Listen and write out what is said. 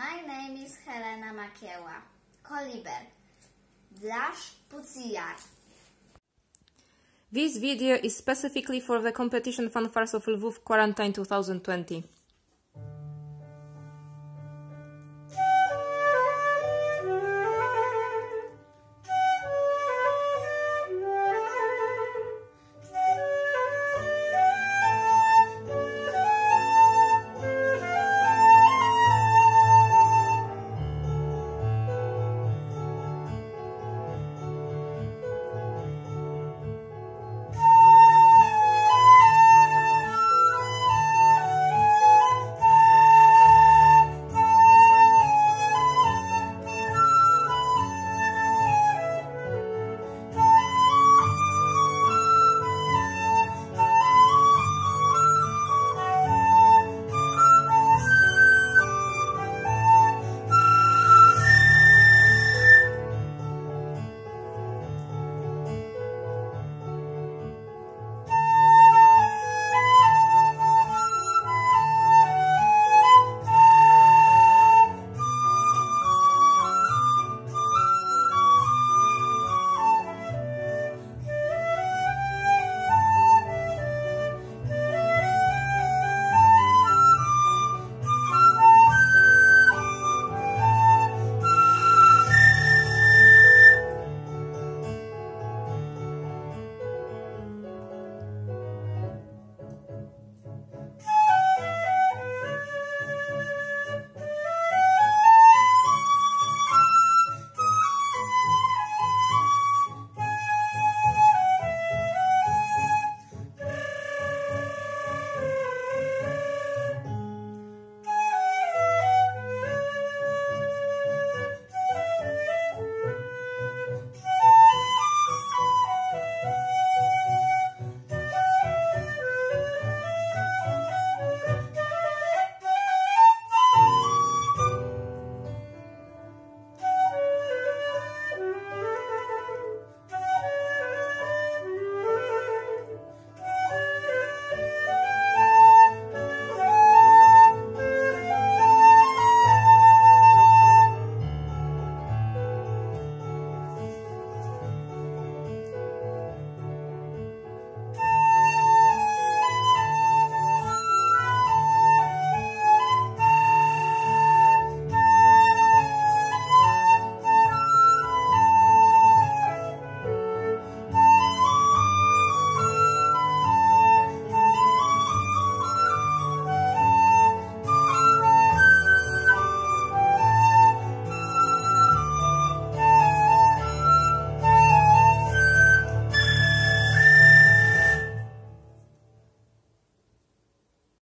My name is Helena Makieła. Koliber. Blasz Puciar. This video is specifically for the competition fanfares of Lvov Quarantine 2020.